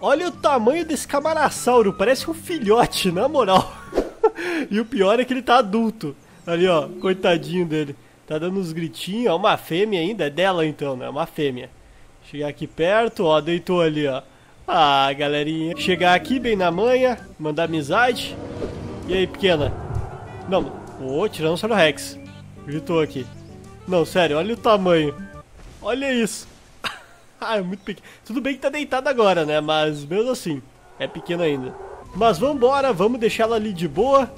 Olha o tamanho desse camarasauro, parece um filhote, na moral. e o pior é que ele tá adulto. Ali, ó, coitadinho dele. Tá dando uns gritinhos, ó, uma fêmea ainda, é dela então, né? Uma fêmea. Chegar aqui perto, ó, deitou ali, ó. Ah, galerinha. Chegar aqui bem na manha, mandar amizade. E aí, pequena? Não, ô, oh, Tiranossauro Rex. Gritou aqui. Não, sério, olha o tamanho. Olha isso. Ah, é muito pequeno. Tudo bem que tá deitado agora, né? Mas mesmo assim, é pequeno ainda. Mas vambora, vamos deixar ela ali de boa.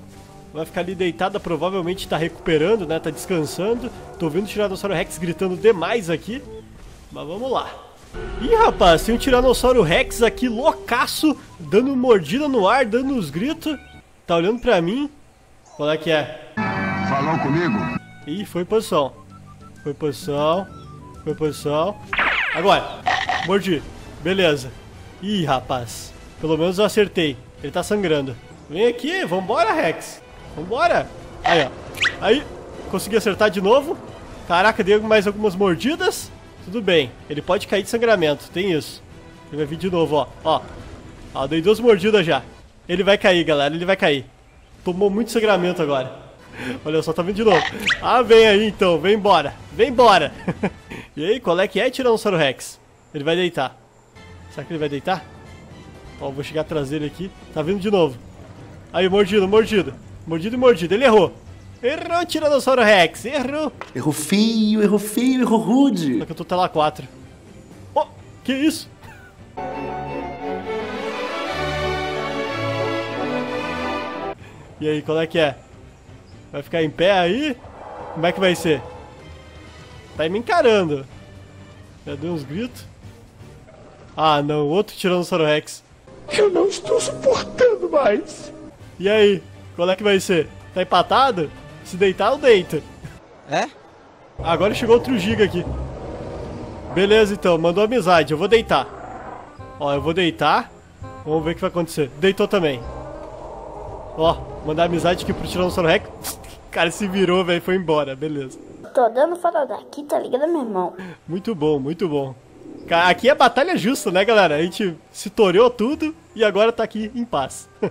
Vai ficar ali deitada, provavelmente tá recuperando, né? Tá descansando. Tô vendo o Tiranossauro Rex gritando demais aqui. Mas vamos lá. Ih, rapaz, tem um Tiranossauro Rex aqui loucaço, dando mordida no ar, dando uns gritos. Tá olhando pra mim. Qual é que é? Falou comigo? Ih, foi posição. Foi posição. Foi posição. Agora. Mordi. Beleza. Ih, rapaz. Pelo menos eu acertei. Ele tá sangrando. Vem aqui, vambora, Rex. Vambora. Aí, ó. Aí, consegui acertar de novo. Caraca, dei mais algumas mordidas. Tudo bem. Ele pode cair de sangramento, tem isso. Ele vai vir de novo, ó. Ó, ó dei duas mordidas já. Ele vai cair, galera, ele vai cair. Tomou muito sangramento agora. Olha só, tá vindo de novo. Ah, vem aí então, vem embora. Vem embora. e aí, qual é que é, Tiranossauro Rex? Ele vai deitar. Será que ele vai deitar? Ó, vou chegar atrás dele aqui. Tá vindo de novo. Aí, mordido, mordido. Mordido e mordido. Ele errou. Errou, Tiranossauro Rex, errou. Errou feio, errou feio, errou rude. Só que eu tô tela 4. Oh, que isso? E aí, qual é que é? Vai ficar em pé aí? Como é que vai ser? Tá me encarando. Já deu uns gritos. Ah, não, outro Tiranossauro Rex. Eu não estou suportando mais. E aí, qual é que vai ser? Tá empatado? Se deitar, eu deito. É? Agora chegou outro giga aqui. Beleza, então. Mandou amizade. Eu vou deitar. Ó, eu vou deitar. Vamos ver o que vai acontecer. Deitou também. Ó, mandar amizade aqui pro Tiranossauro Rex. O cara se virou, velho, foi embora. Beleza. Tô dando fora daqui, tá ligado, meu irmão? Muito bom, muito bom. Aqui é batalha justa, né, galera? A gente se torou tudo e agora tá aqui em paz.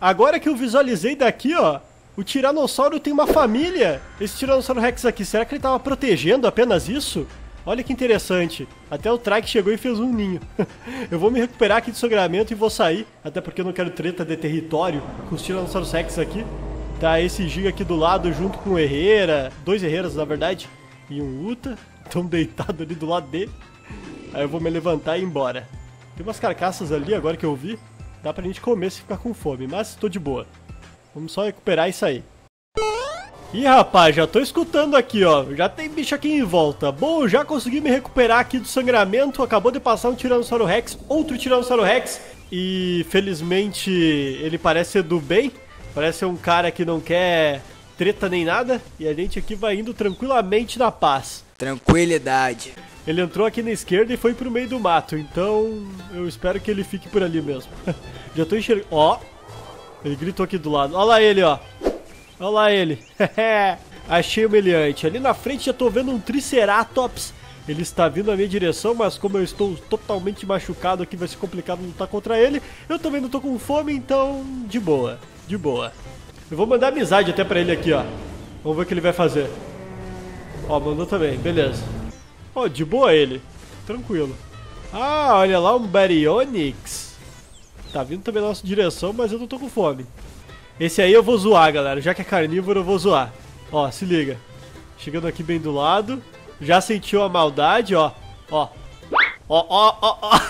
agora que eu visualizei daqui, ó, o Tiranossauro tem uma família. Esse Tiranossauro Rex aqui, será que ele tava protegendo apenas isso? Olha que interessante. Até o Trike chegou e fez um ninho. eu vou me recuperar aqui de sangramento e vou sair. Até porque eu não quero treta de território com os Tiranossauros Rex aqui. Tá esse Giga aqui do lado junto com o Herrera. Dois Herreras, na verdade. E um Uta. Estão deitados ali do lado dele. Aí eu vou me levantar e ir embora. Tem umas carcaças ali agora que eu vi. Dá pra gente comer se ficar com fome, mas tô de boa. Vamos só recuperar isso aí. Ih, rapaz, já tô escutando aqui, ó. Já tem bicho aqui em volta. Bom, já consegui me recuperar aqui do sangramento. Acabou de passar um Tiranossauro Rex, outro Tiranossauro Rex. E, felizmente, ele parece ser do bem. Parece um cara que não quer treta nem nada. E a gente aqui vai indo tranquilamente na paz. Tranquilidade. Ele entrou aqui na esquerda e foi pro meio do mato. Então, eu espero que ele fique por ali mesmo. já tô enxergando... Ó, ele gritou aqui do lado. Olha lá ele, ó. Olha lá ele. Achei humilhante. Ali na frente já tô vendo um Triceratops. Ele está vindo na minha direção, mas como eu estou totalmente machucado aqui, vai ser complicado lutar contra ele. Eu também não tô com fome, então de boa, de boa. Eu vou mandar amizade até pra ele aqui, ó. Vamos ver o que ele vai fazer. Ó, mandou também, beleza. Ó, de boa ele. Tranquilo. Ah, olha lá um Baryonyx. Tá vindo também na nossa direção, mas eu não tô com fome. Esse aí eu vou zoar, galera. Já que é carnívoro, eu vou zoar. Ó, se liga. Chegando aqui bem do lado. Já sentiu a maldade, ó. Ó. Ó, ó, ó, ó.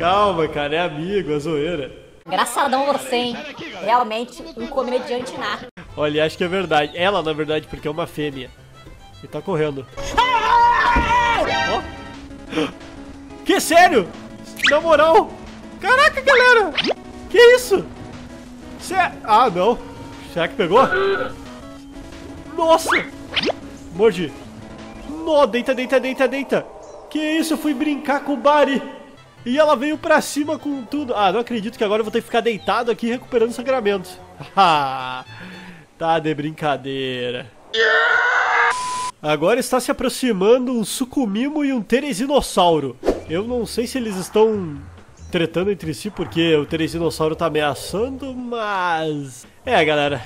Calma, cara. É amigo, é zoeira. Engraçadão você, hein? Realmente um comediante nato. Olha, acho que é verdade. Ela, na verdade, porque é uma fêmea. E tá correndo. Ó. Que sério? Na moral? Caraca, galera! Que isso? Cê... É- ah, não. Será que pegou? Nossa! Mordi. No, deita, deita, deita, deita. Que isso? Eu fui brincar com o Bari. E ela veio pra cima com tudo. Ah, não acredito que agora eu vou ter que ficar deitado aqui recuperando sangramento. tá de brincadeira. Agora está se aproximando um sucumimo e um teresinossauro. Eu não sei se eles estão tretando entre si porque o teresinossauro tá ameaçando, mas... É, galera,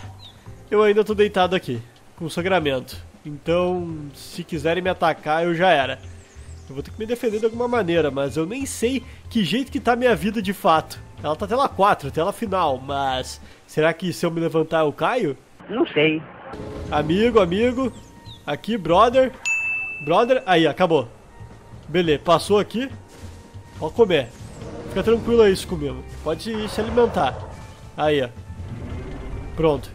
eu ainda tô deitado aqui, com sangramento. Então, se quiserem me atacar, eu já era. Eu vou ter que me defender de alguma maneira, mas eu nem sei que jeito que tá minha vida de fato. Ela tá tela 4, tela final, mas... Será que se eu me levantar eu caio? Não sei. Amigo, amigo. Aqui, brother. Brother. Aí, acabou. Beleza, passou aqui. Pode comer. Fica tranquilo aí, comigo. Pode se alimentar. Aí, ó. Pronto.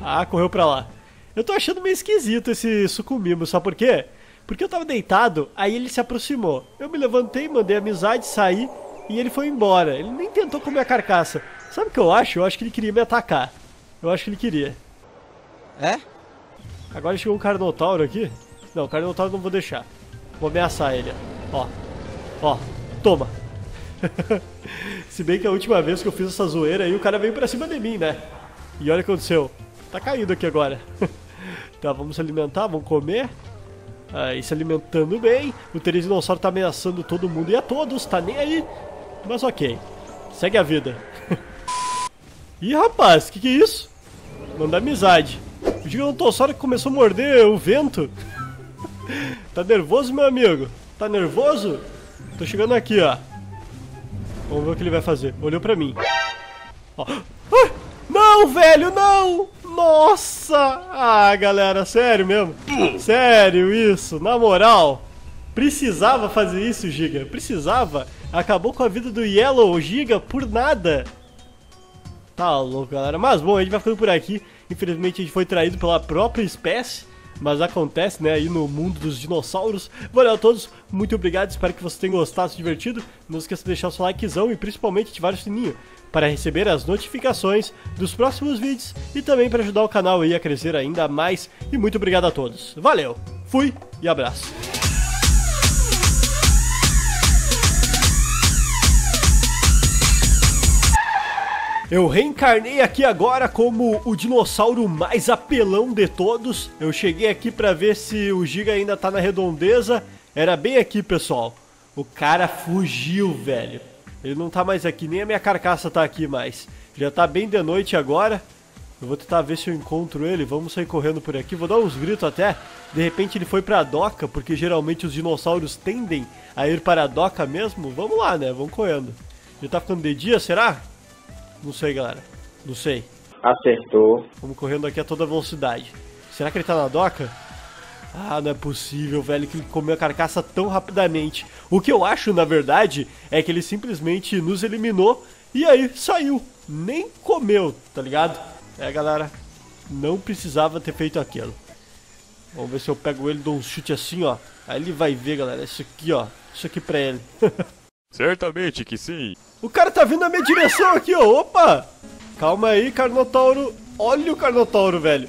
Ah, correu pra lá. Eu tô achando meio esquisito esse sucumimo, sabe por quê? Porque eu tava deitado, aí ele se aproximou. Eu me levantei, mandei amizade, saí e ele foi embora. Ele nem tentou comer a carcaça. Sabe o que eu acho? Eu acho que ele queria me atacar. Eu acho que ele queria. É? Agora chegou um Carnotauro aqui. Não, o Carnotauro não vou deixar. Vou ameaçar ele, ó. Ó, toma. Se bem que a última vez que eu fiz essa zoeira aí, o cara veio pra cima de mim, né? E olha o que aconteceu. Tá caído aqui agora. tá, vamos se alimentar, vamos comer. Aí se alimentando bem. O Teresinossauro tá ameaçando todo mundo e a todos, tá nem aí. Mas ok. Segue a vida. Ih, rapaz, que que é isso? Manda amizade. O Gigantossauro começou a morder o vento. tá nervoso, meu amigo? Tá nervoso? Tô chegando aqui, ó. Vamos ver o que ele vai fazer. Olhou pra mim. Ó. Ah, não, velho, não! Nossa! Ah, galera, sério mesmo? Sério isso? Na moral? Precisava fazer isso, Giga? Precisava? Acabou com a vida do Yellow Giga por nada. Tá louco, galera. Mas bom, a gente vai ficando por aqui. Infelizmente a gente foi traído pela própria espécie. Mas acontece, né, aí no mundo dos dinossauros. Valeu a todos, muito obrigado, espero que vocês tenham gostado, se divertido. Não esqueça de deixar o seu likezão e principalmente ativar o sininho para receber as notificações dos próximos vídeos e também para ajudar o canal aí a crescer ainda mais. E muito obrigado a todos. Valeu, fui e abraço. Eu reencarnei aqui agora como o dinossauro mais apelão de todos. Eu cheguei aqui pra ver se o Giga ainda tá na redondeza. Era bem aqui, pessoal. O cara fugiu, velho. Ele não tá mais aqui, nem a minha carcaça tá aqui mais. Já tá bem de noite agora. Eu vou tentar ver se eu encontro ele. Vamos sair correndo por aqui. Vou dar uns gritos até. De repente ele foi pra doca, porque geralmente os dinossauros tendem a ir para a doca mesmo. Vamos lá, né? Vamos correndo. Já tá ficando de dia, será? Não sei, galera. Não sei. Acertou. Vamos correndo aqui a toda velocidade. Será que ele tá na doca? Ah, não é possível, velho, que ele comeu a carcaça tão rapidamente. O que eu acho, na verdade, é que ele simplesmente nos eliminou e aí saiu. Nem comeu, tá ligado? É, galera, não precisava ter feito aquilo. Vamos ver se eu pego ele e dou um chute assim, ó. Aí ele vai ver, galera. Isso aqui, ó. Isso aqui pra ele. Certamente que sim. O cara tá vindo na minha direção aqui, ó. Opa! Calma aí, Carnotauro. Olha o Carnotauro, velho.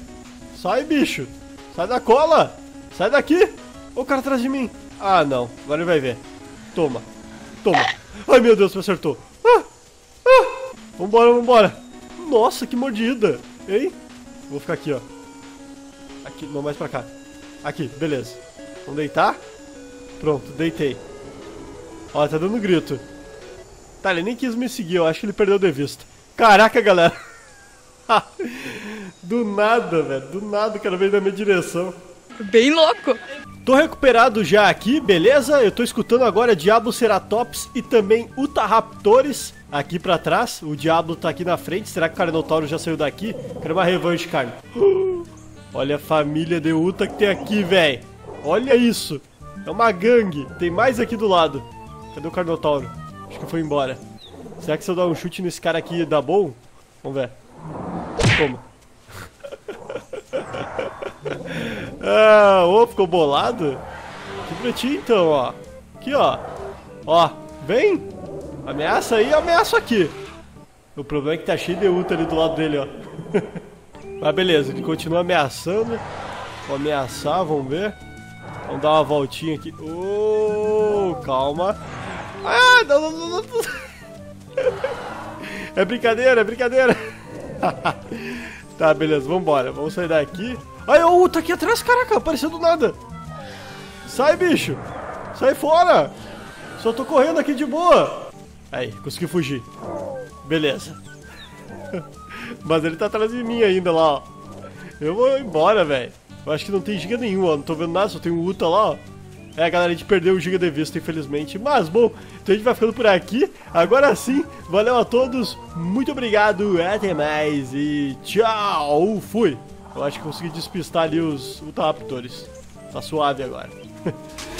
Sai, bicho. Sai da cola. Sai daqui. O cara atrás de mim. Ah, não. Agora ele vai ver. Toma. Toma. Ai, meu Deus, me acertou. Ah, ah. Vambora, vambora. Nossa, que mordida. Ei. Vou ficar aqui, ó. Aqui, não, mais pra cá. Aqui, beleza. Vamos deitar? Pronto, deitei. Ó, tá dando grito. Tá, ele nem quis me seguir, eu acho que ele perdeu de vista. Caraca, galera. do nada, velho. Do nada o cara veio na minha direção. Bem louco. Tô recuperado já aqui, beleza? Eu tô escutando agora Diablo Ceratops e também Utahraptores aqui pra trás. O Diablo tá aqui na frente. Será que o Carnotauro já saiu daqui? Quero uma revanche, carne. Olha a família de Uta que tem aqui, velho. Olha isso. É uma gangue. Tem mais aqui do lado. Cadê o Carnotauro? Acho que foi embora. Será que se eu dar um chute nesse cara aqui dá bom? Vamos ver. Toma. ah, ô, ficou bolado? Que bonitinho então, ó. Aqui, ó. Ó, vem. Ameaça aí, ameaça aqui. O problema é que tá cheio de ultra ali do lado dele, ó. Mas beleza, ele continua ameaçando. Vou ameaçar, vamos ver. Vamos dar uma voltinha aqui. Oh, calma. Ah, não, não, não, não. É brincadeira, é brincadeira. tá, beleza, vambora. Vamos sair daqui. Aí, o Uta aqui atrás, caraca, apareceu do nada. Sai, bicho. Sai fora. Só tô correndo aqui de boa. Aí, consegui fugir. Beleza. Mas ele tá atrás de mim ainda lá, ó. Eu vou embora, velho. Eu acho que não tem giga nenhum, ó. Não tô vendo nada, só tem um Uta lá, ó. É, galera, a gente perdeu o giga de vista, infelizmente. Mas, bom, então a gente vai ficando por aqui. Agora sim, valeu a todos. Muito obrigado, até mais e tchau. Fui. Eu acho que consegui despistar ali os Ultra Raptors. Tá suave agora.